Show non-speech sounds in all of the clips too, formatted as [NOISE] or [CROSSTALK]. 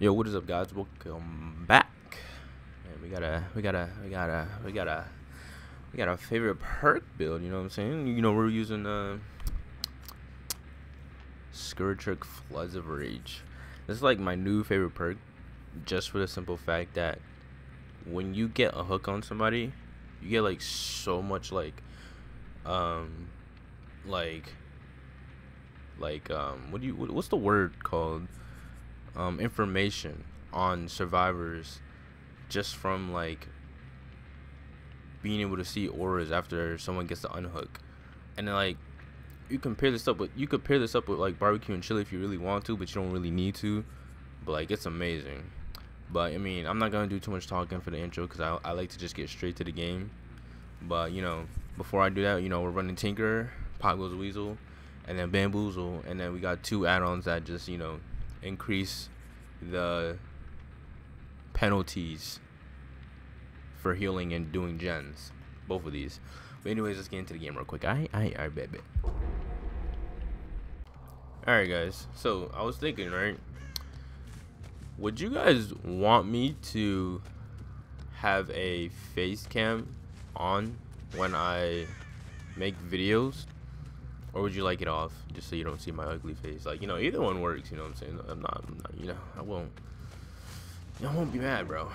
Yo, what is up, guys? Welcome back. And we got a, we got a, we got a, we got a, we got a favorite perk build. You know what I'm saying? You know, we're using uh, Scourge Trick Floods of Rage. This is like my new favorite perk, just for the simple fact that when you get a hook on somebody, you get like so much like, um, like, like um, what do you, what's the word called? Um, information on survivors just from like being able to see auras after someone gets to unhook. And then like you compare this up with you compare this up with like barbecue and chili if you really want to but you don't really need to. But like it's amazing. But i mean i'm not gonna do too much talking for the intro because I, I like to just get straight to the game. But you know before i do that you know we're running tinker pop goes weasel and then bamboozle and then we got two add-ons that just you know increase the penalties for healing and doing gens. Both of these. But anyways, let's get into the game real quick. I I I bet bet. Alright guys, so I was thinking, right? Would you guys want me to have a face cam on when I make videos? Or would you like it off just so you don't see my ugly face? Like, you know, either one works, you know what I'm saying? I'm not, I'm not you know, I won't. I won't be mad, bro.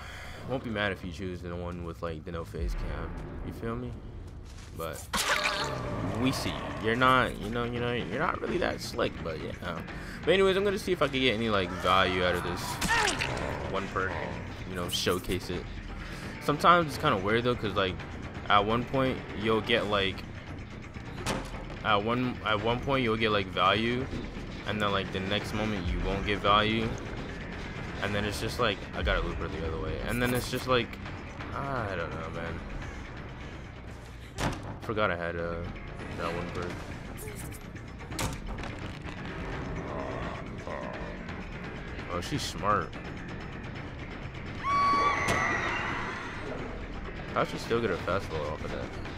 I won't be mad if you choose the one with, like, the no face cam. You feel me? But we see you. You're not, you know, you know, you're not really that slick, but yeah. But anyways, I'm gonna see if I can get any like value out of this one perk and you know showcase it. Sometimes it's kind of weird though, cause like at one point you'll get like at one at one point you'll get like value and then like the next moment you won't get value. And then it's just like I gotta loop her the other way. And then it's just like I don't know man. Forgot I had uh, that one bird oh she's smart. How should still get her fastball off of that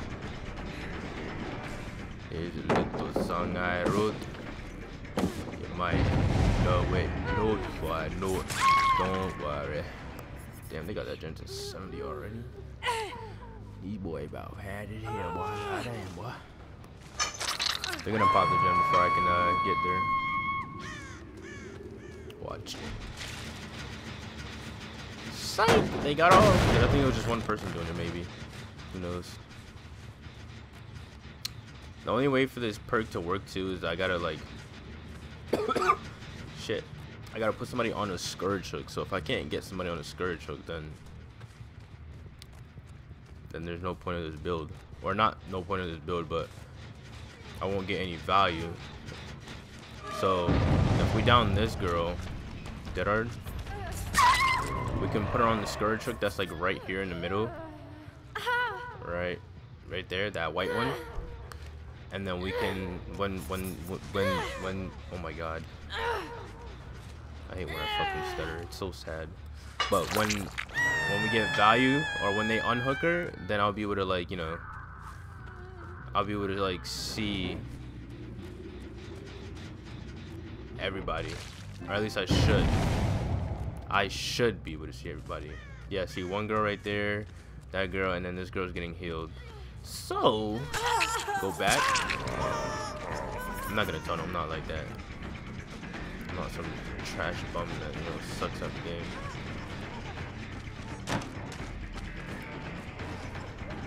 A little song I wrote. You might know it, note before I know it. Don't worry. Damn, they got that gen to 70 already. These boy about had it here, boy. Damn, boy. They're gonna pop the gen before I can uh, get there. Watch. Psych! They got off. I think it was just one person doing it, maybe. Who knows? The only way for this perk to work too is I gotta like [COUGHS] shit. I gotta put somebody on a scourge hook. So if I can't get somebody on a scourge hook, then then there's no point of this build, or not no point of this build, but I won't get any value. So if we down this girl, Dead Hard, we can put her on the scourge hook. That's like right here in the middle, right, right there, that white one and then we can when when when when oh my god. I hate when I fucking stutter it's so sad. But when when we get value or when they unhook her then I'll be able to like you know I'll be able to like see everybody. Or at least I should. I should be able to see everybody. Yeah see one girl right there that girl and then this girl's getting healed so, go back. I'm not gonna tunnel, I'm not like that. I'm not some trash bum that, you know, sucks up the game.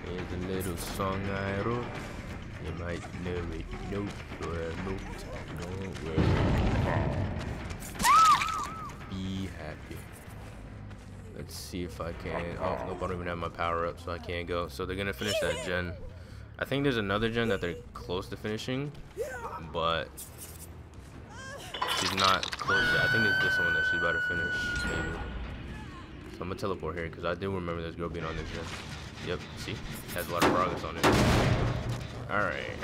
Here's a little song I wrote. You might know it, note for a note. Don't worry. Be happy. Let's see if I can. Oh, nope, I don't even have my power up, so I can't go. So they're gonna finish that gen. I think there's another gen that they're close to finishing, but she's not close. yet. I think it's this one that she's about to finish, maybe. So I'm gonna teleport here because I do remember this girl being on this gen. Yep, see, has a lot of progress on it. All right,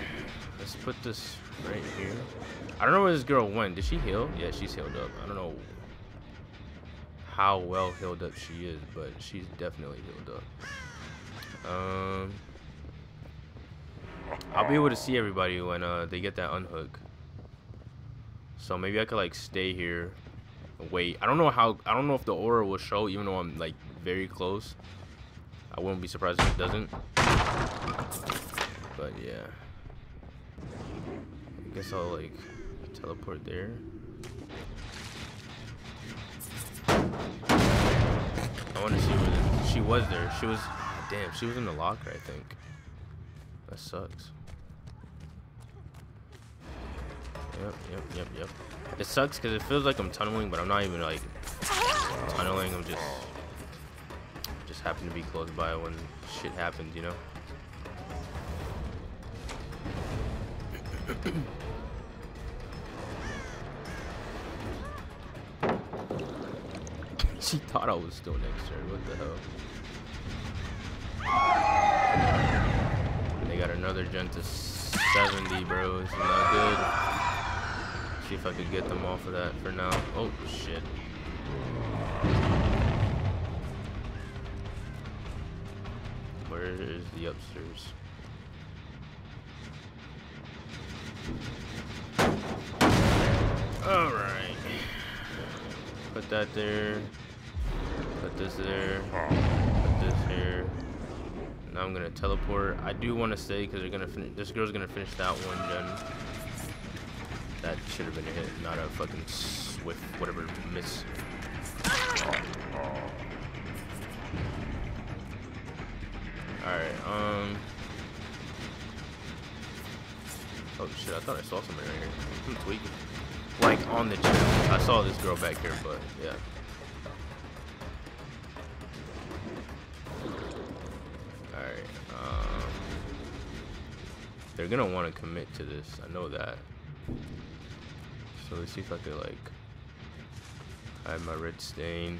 let's put this right here. I don't know where this girl went. Did she heal? Yeah, she's healed up. I don't know how well healed up she is, but she's definitely healed up. Um, I'll be able to see everybody when uh, they get that unhook. So maybe I could like stay here, wait. I don't know how. I don't know if the aura will show, even though I'm like very close. I wouldn't be surprised if it doesn't. But yeah. I guess I'll like teleport there. I want to see where the, she was there. She was, damn, she was in the locker, I think. That sucks. Yep, yep, yep, yep. It sucks because it feels like I'm tunneling, but I'm not even like tunneling. I'm just, just happen to be close by when shit happens, you know. [CLEARS THROAT] [LAUGHS] she thought I was still next to her. What the hell? They got another gen to 70, bro. It's not good. See if I could get them off of that for now. Oh, shit. Where is the upstairs? Alright. Put that there. Put this there. Put this here. Now I'm gonna teleport. I do want to stay because they're gonna finish. This girl's gonna finish that one gen. That should have been a hit, not a fucking swift whatever miss. Alright, um. Oh shit, I thought I saw somebody right here. I'm tweaking. Like on the channel. I saw this girl back here, but yeah. Um. They're gonna want to commit to this. I know that. So let's see if I could like I have my red stain.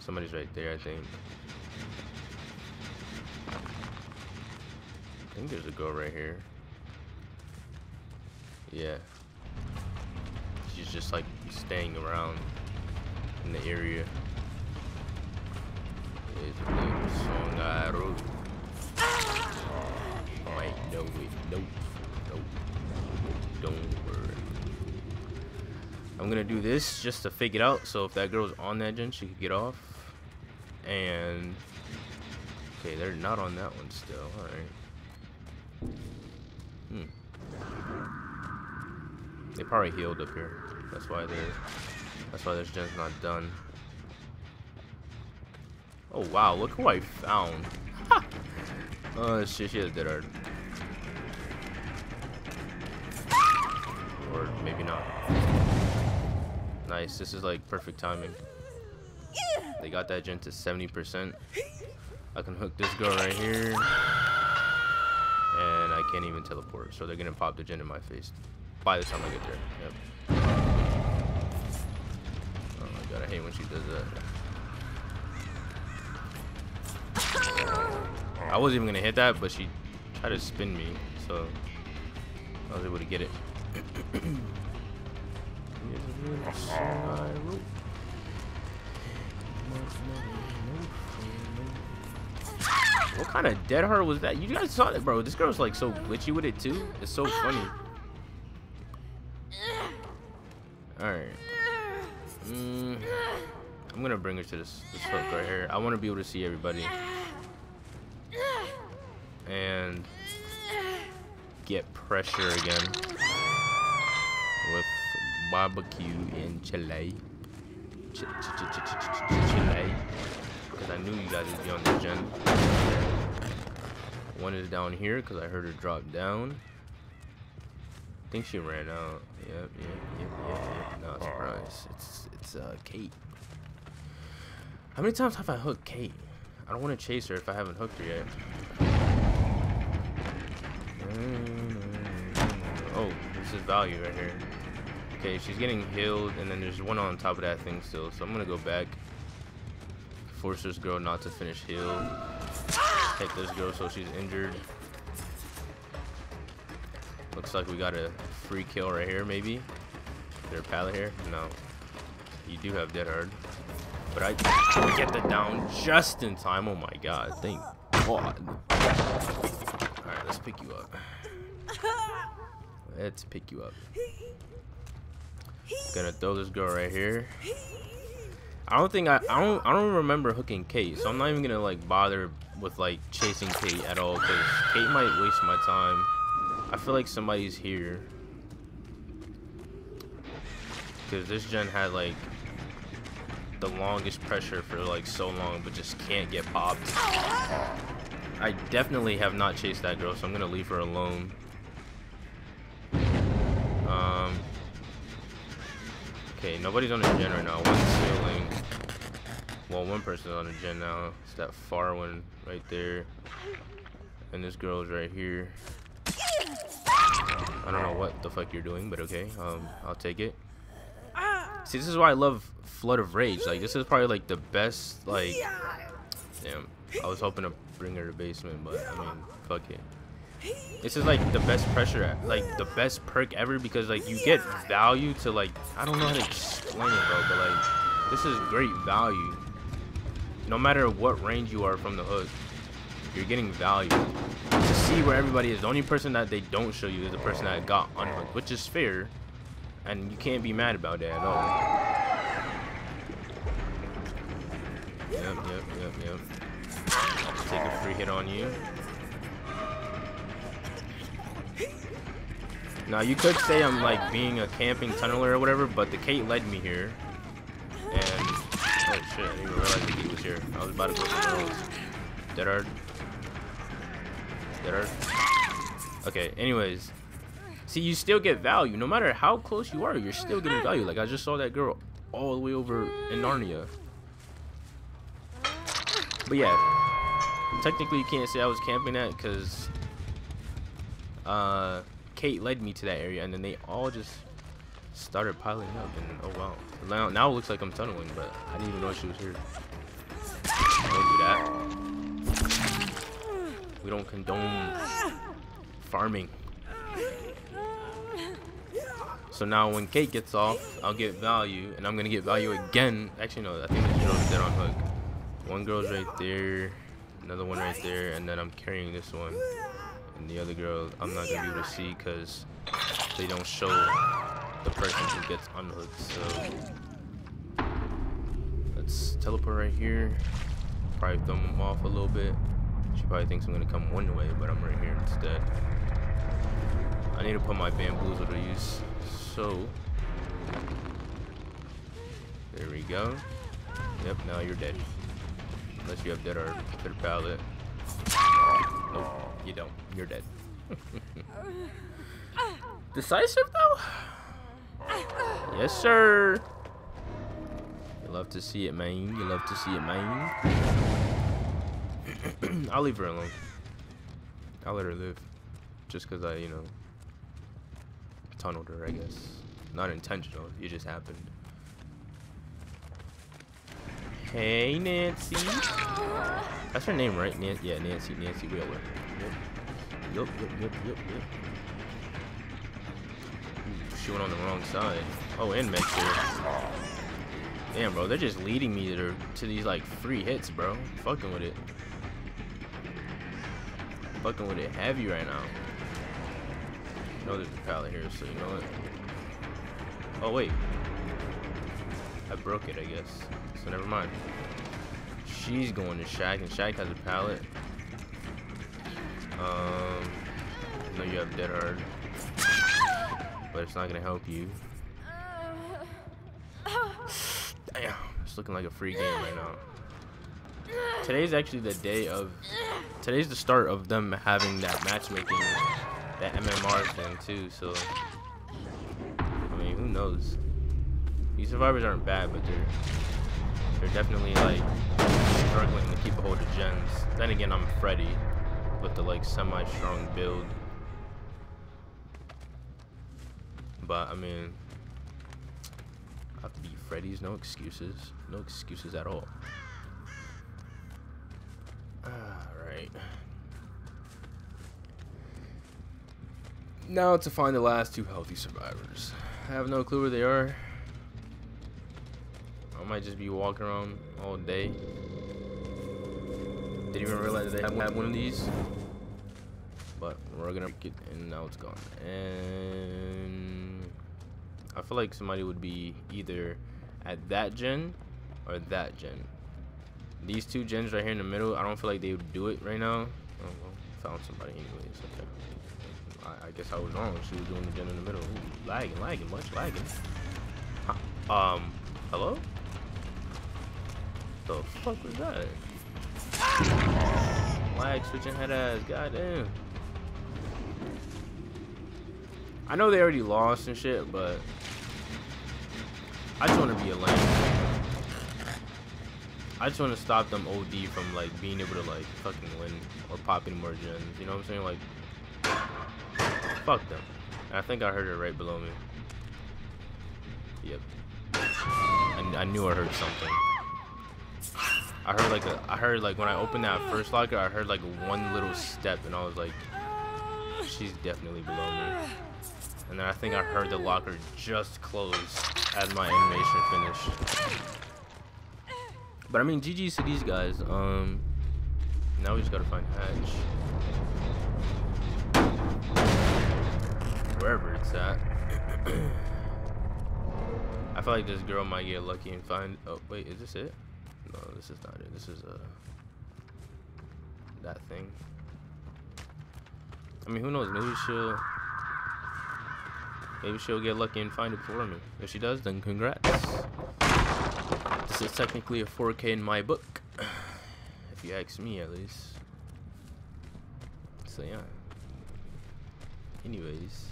Somebody's right there, I think. I think there's a girl right here. Yeah. She's just like staying around in the area. I'm gonna do this just to fake it out. So if that girl's on that gen, she could get off. And okay, they're not on that one still. All right. Hmm. They probably healed up here. That's why they're. That's why this gen's not done. Oh wow! Look who I found. oh shit! She has dead. Or maybe not. Nice. This is like perfect timing. They got that gen to 70%. I can hook this girl right here. And I can't even teleport. So they're to pop the gen in my face by the time I get there. Yep. Oh my god, I hate when she does that. I wasn't even to hit that, but she tried to spin me. So I was able to get it. What kind of dead hard was that? You guys saw it, bro. This girl's like so glitchy with it too. It's so funny. Alright. Mm, I'm gonna bring her to this, this hook right here. I want to be able to see everybody. And get pressure again with barbecue in chili. Ch ch ch chili. Because I knew you guys would be on the gen. One is down here because I heard her drop down. I think she ran out. Yep, yep, yep, yep, yep. No surprise. It's it's uh Kate. How many times have I hooked Kate? I don't want to chase her if I haven't hooked her yet. This is value right here. Okay, she's getting healed, and then there's one on top of that thing still. So I'm gonna go back. Force this girl not to finish heal. Take this girl so she's injured. Looks like we got a free kill right here, maybe. Is there a pallet here? No. You do have dead hard. But I get the down just in time. Oh my god, thank god. Alright, let's pick you up. Let's pick you up. I'm Gonna throw this girl right here. I don't think I I don't I don't remember hooking Kate, so I'm not even gonna like bother with like chasing Kate at all because Kate might waste my time. I feel like somebody's here because this gen had like the longest pressure for like so long, but just can't get popped. I definitely have not chased that girl, so I'm gonna leave her alone. Okay, nobody's on the gen right now. One's ceiling. Well, one person's on the gen now. It's that far one right there. And this girl's right here. I don't know what the fuck you're doing, but okay. Um, I'll take it. See, this is why I love Flood of Rage. Like, this is probably like the best. Like, damn. I was hoping to bring her to the basement, but I mean, fuck it. This is like the best pressure, like the best perk ever because like you get value to like I don't know how to explain it, bro, but like this is great value. No matter what range you are from the hook, you're getting value to see where everybody is. The only person that they don't show you is the person that got unhooked, which is fair, and you can't be mad about that at all. Yep, yep, yep, yep. Take a free hit on you. Now you could say I'm like being a camping tunneler or whatever, but the Kate led me here. And oh shit, I didn't even realize the Kate was here. I was about to go somewhere else. Dead hard. Dead hard. Okay, anyways. See, you still get value. No matter how close you are, you're still getting value. Like I just saw that girl all the way over in Narnia. But yeah, technically you can't say I was camping that because uh, Kate led me to that area, and then they all just started piling up. And oh wow, now, now it looks like I'm tunneling, but I didn't even know she was here. Don't do that. We don't condone farming. So now when Kate gets off, I'll get value, and I'm gonna get value again. Actually, no, I think this girl's dead on hook. One girl's right there, another one right there, and then I'm carrying this one. And the other girl, I'm not gonna be able to see because they don't show the person who gets unhooked. So let's teleport right here. Probably throw them off a little bit. She probably thinks I'm gonna come one way, but I'm right here instead. I need to put my bamboozle to use. So there we go. Yep, now you're dead. Unless you have dead or bitter palate. Nope, you don't. You're dead. [LAUGHS] Decisive though? Yes, sir. You love to see it, man. You love to see it, man. [CLEARS THROAT] I'll leave her alone. I'll let her live. Just because I, you know, tunneled her, I guess. Not intentional. It just happened. Hey, Nancy. That's her name, right? Nan yeah, Nancy. Nancy Wheeler. Yep. Yep, yep, yep, yep, hmm, she went on the wrong side. Oh, and here. Damn, bro. They're just leading me to, to these, like, free hits, bro. Fucking with it. Fucking with it heavy right now. I know there's a pallet here, so you know what? Oh, wait. I broke it, I guess so never mind. She's going to shack, and shack has a pallet. Um, I know you have Dead Hard, but it's not gonna help you. Damn, it's looking like a free game right now. Today's actually the day of. Today's the start of them having that matchmaking, that MMR thing too. So, I mean, who knows? These survivors aren't bad, but they're they're definitely like struggling to keep a hold of gens. Then again, I'm Freddy with the like semi-strong build. But I mean, I beat Freddy's. No excuses. No excuses at all. Alright. Now to find the last two healthy survivors. I have no clue where they are. I might just be walking around all day. Didn't even realize they had one of these. But we're gonna get and now it's gone. And I feel like somebody would be either at that gen or that gen. These two gens right here in the middle, I don't feel like they would do it right now. Oh, well, found somebody anyways. Okay. I, I, guess I was wrong. She was doing the gen in the middle. Ooh, lagging, lagging, much lagging. Huh. Um, hello? The fuck was that? Lag switching head ass, goddamn. I know they already lost and shit, but I just want to be a lane. I just want to stop them OD from like being able to like fucking win or pop popping more gens. You know what I'm saying? Like, fuck them. I think I heard it right below me. Yep. I knew I heard something. I heard like a, I heard like when I opened that first locker, I heard like one little step, and I was like, she's definitely below me. And then I think I heard the locker just close as my animation finished. But I mean, GG's to these guys. Um, now we just gotta find Hatch. Wherever it's at. [CLEARS THROAT] I feel like this girl might get lucky and find. Oh wait, is this it? No, this is not it. This is uh that thing. I mean, who knows? Maybe she'll Maybe she'll get lucky and find it for me. If she does, then congrats. This is technically a 4K in my book. [SIGHS] If you ask me, at least. So, yeah. Anyways.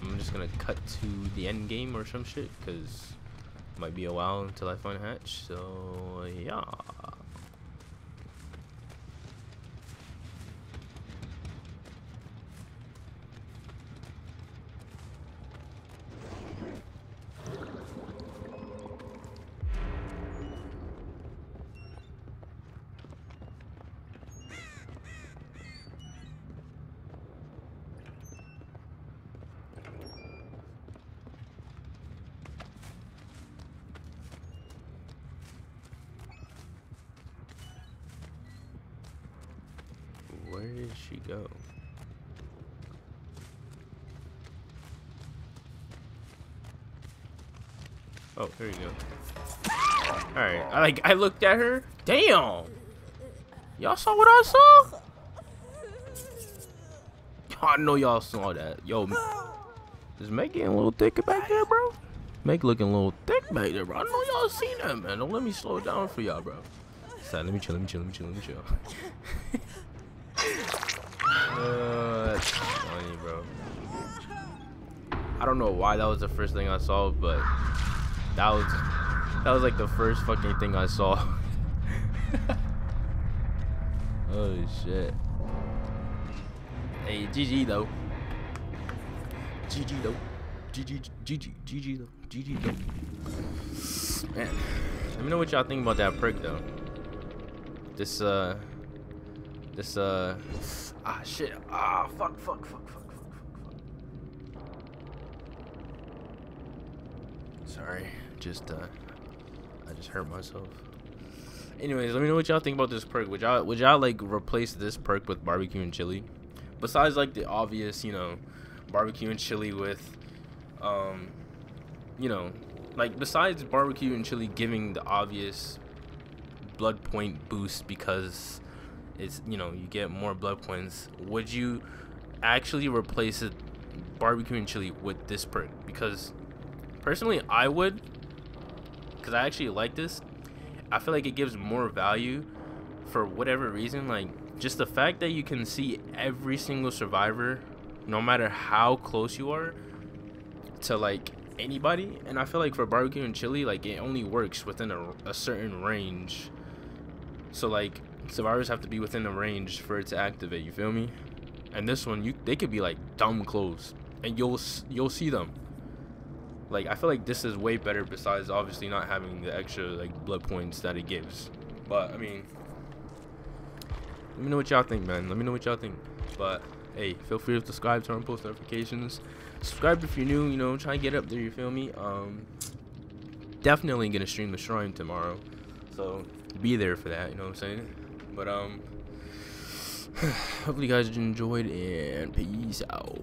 I'm just gonna cut to the end game or some shit, because might be a while until I find a Hatch. So, yeah. Where did she go? Oh, here you go. Alright, I like I looked at her. Damn! Y'all saw what I saw? [LAUGHS] I know y'all saw that. Yo, is Meg getting a little thicker back there, bro? Meg looking a little thick back there, bro. I know y'all seen that, man. Don't let me slow down for y'all, bro. Sad, let me chill, let me chill, let me chill, let me chill. [LAUGHS] Uh, that's funny, bro. I don't know why that was the first thing I saw, but that was that was like the first fucking thing I saw. [LAUGHS] oh shit. Hey, GG though. GG though. GG GG GG though. GG though. Man, let me know what y'all think about that perk though. This uh this uh ah shit ah fuck fuck fuck fuck fuck fuck fuck. Sorry, just uh I just hurt myself. Anyways, let me know what y'all think about this perk. Would y'all would y'all like replace this perk with barbecue and chili? Besides like the obvious, you know, barbecue and chili with um you know, like besides barbecue and chili giving the obvious blood point boost because it's you know you get more blood points would you actually replace it barbecue and chili with this perk because personally i would because i actually like this. I feel like it gives more value for whatever reason like just the fact that you can see every single survivor no matter how close you are to like anybody. And i feel like for barbecue and chili like it only works within a, a certain range. So like survivors have to be within the range for it to activate. You feel me? And this one, you they could be like dumb close, and you'll you'll see them. Like I feel like this is way better. Besides obviously not having the extra like blood points that it gives. But I mean, let me know what y'all think, man. Let me know what y'all think. But hey, feel free to subscribe, turn on post notifications. Subscribe if you're new. You know, try and get up there. You feel me? Um, definitely gonna stream the shrine tomorrow. So be there for that. You know what I'm saying? But um, [SIGHS] hopefully you guys enjoyed and peace out.